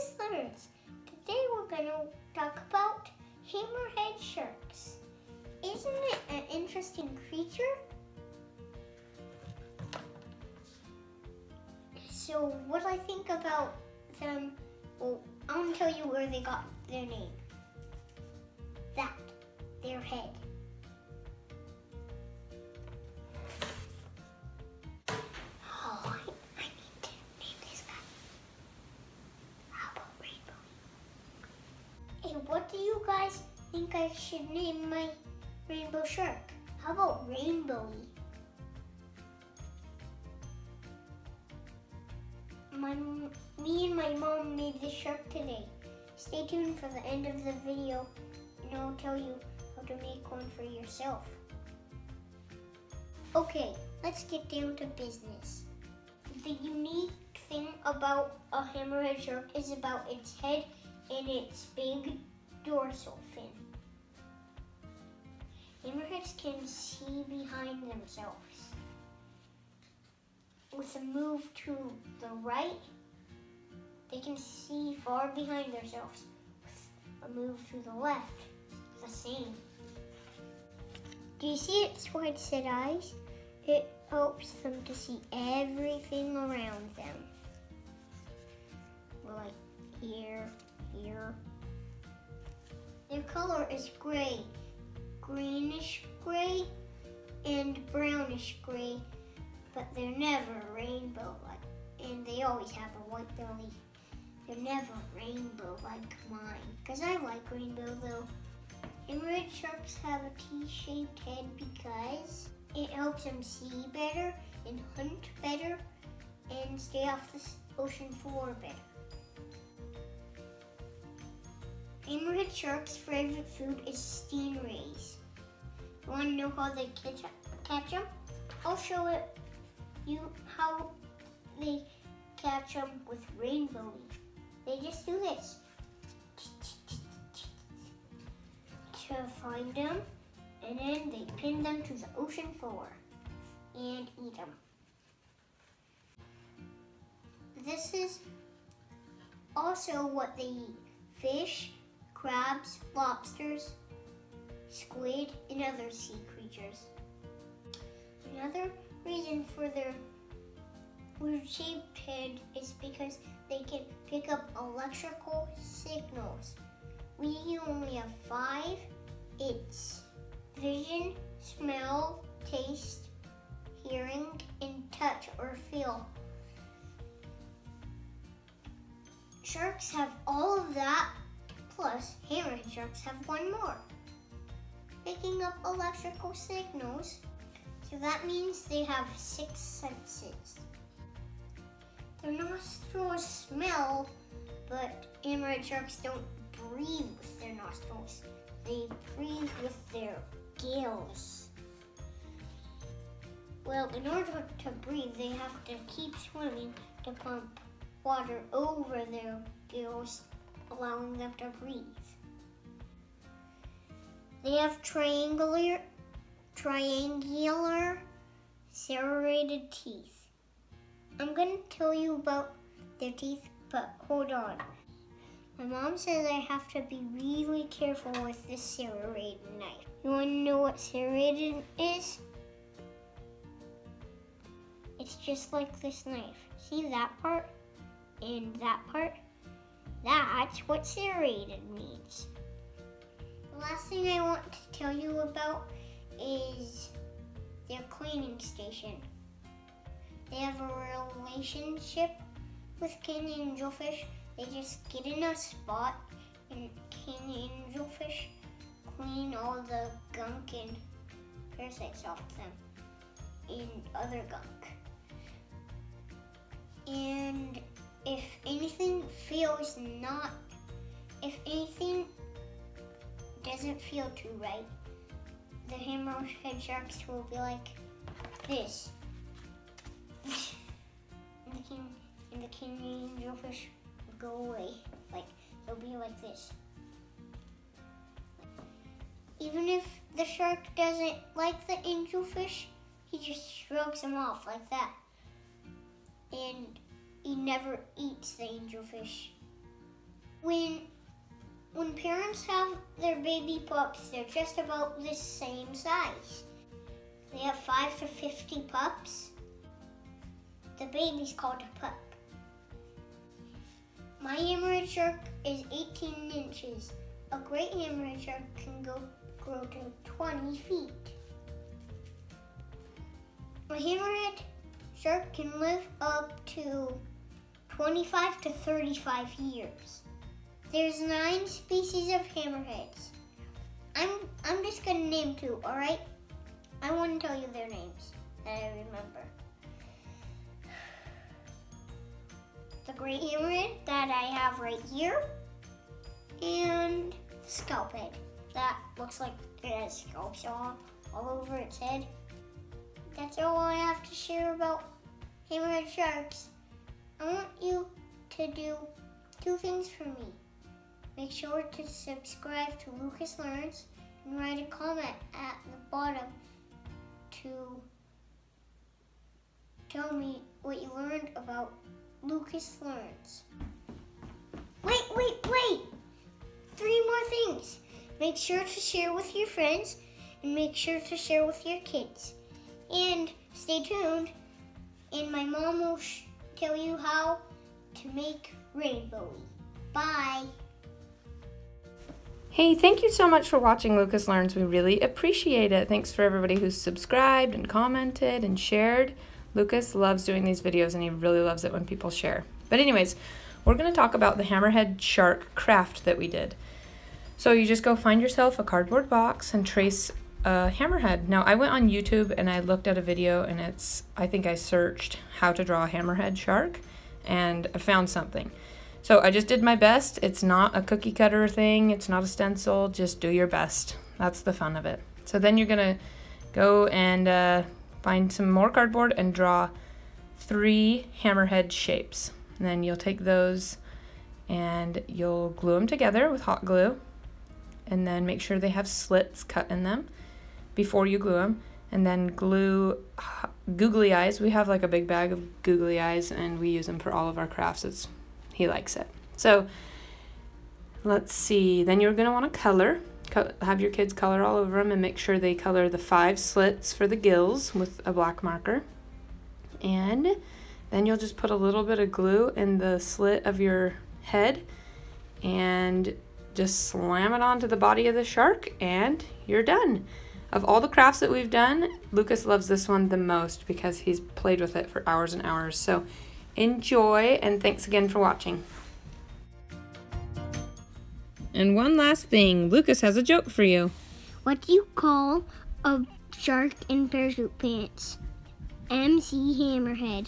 Today we're gonna talk about hammerhead sharks. Isn't it an interesting creature? So what I think about them, well, I want to tell you where they got their name. That, their head. Think I should name my rainbow shark? How about Rainbowy? My, me and my mom made this shark today. Stay tuned for the end of the video and I'll tell you how to make one for yourself. Okay, let's get down to business. The unique thing about a hammerhead shark is about its head and its big dorsal fin. Hammerheads can see behind themselves. With a move to the right, they can see far behind themselves. With a move to the left, the same. Do you see its wide set eyes? It helps them to see everything around them. Like here, here. Their color is gray, greenish gray, and brownish gray, but they're never rainbow like, and they always have a white belly. They're never rainbow like mine, because I like rainbow though. And Hammerhead sharks have a T-shaped head because it helps them see better and hunt better and stay off the ocean floor better. Hammerhead shark's favorite food is stingrays. You want to know how they catch, catch them? I'll show it you how they catch them with rainbow. They just do this to find them, and then they pin them to the ocean floor and eat them. This is also what they eat. Fish, crabs, lobsters, squid, and other sea creatures. Another reason for their weird shaped head is because they can pick up electrical signals. We only have five. It's vision, smell, taste, hearing, and touch or feel. Sharks have all of that, plus sharks have one more. Picking up electrical signals, so that means they have six senses. Their nostrils smell, but hammerhead sharks don't breathe with their nostrils. They breathe with their gills. Well, in order to breathe, they have to keep swimming to pump water over their gills, allowing them to breathe. They have triangular, triangular serrated teeth. I'm going to tell you about their teeth, but hold on. My mom says I have to be really careful with this serrated knife. You want to know what serrated is? It's just like this knife. See that part and that part? That's what serrated means. The last thing I want to tell you about is their cleaning station. They have a relationship with king angelfish. They just get in a spot and king angelfish clean all the gunk and parasites off them and other gunk. And if anything feels not, if anything doesn't feel too right, the hammerhead sharks will be like this. And the king and the king angelfish go away. Like they'll be like this. Even if the shark doesn't like the angelfish, he just shrugs them off like that. And he never eats the angelfish. When when parents have their baby pups, they're just about the same size. They have 5 to 50 pups. The baby's called a pup. My hammerhead shark is 18 inches. A great hammerhead shark can go grow to 20 feet. A hammerhead shark can live up to 25 to 35 years. There's nine species of hammerheads. I'm I'm just gonna name two, alright? I want to tell you their names that I remember. The great hammerhead that I have right here, and scalphead that looks like it has scalps all, all over its head. That's all I have to share about hammerhead sharks. I want you to do two things for me. Make sure to subscribe to Lucas Learns and write a comment at the bottom to tell me what you learned about Lucas Learns. Wait, wait, wait! Three more things. Make sure to share with your friends and make sure to share with your kids. And stay tuned, and my mom will tell you how to make rainbowy. Bye. Hey, thank you so much for watching Lucas Learns. We really appreciate it. Thanks for everybody who's subscribed and commented and shared. Lucas loves doing these videos and he really loves it when people share. But anyways, we're going to talk about the hammerhead shark craft that we did. So you just go find yourself a cardboard box and trace a hammerhead. Now I went on YouTube and I looked at a video and it's, I think I searched how to draw a hammerhead shark and I found something. So I just did my best. It's not a cookie cutter thing. It's not a stencil. Just do your best. That's the fun of it. So then you're going to go and uh, find some more cardboard and draw three hammerhead shapes. And then you'll take those and you'll glue them together with hot glue. And then make sure they have slits cut in them before you glue them. And then glue googly eyes. We have like a big bag of googly eyes and we use them for all of our crafts. It's he likes it. So let's see. Then you're going to want to color. Co have your kids color all over them and make sure they color the five slits for the gills with a black marker. And then you'll just put a little bit of glue in the slit of your head and just slam it onto the body of the shark and you're done. Of all the crafts that we've done, Lucas loves this one the most because he's played with it for hours and hours. So Enjoy, and thanks again for watching. And one last thing, Lucas has a joke for you. What do you call a shark in parachute pants? MC Hammerhead.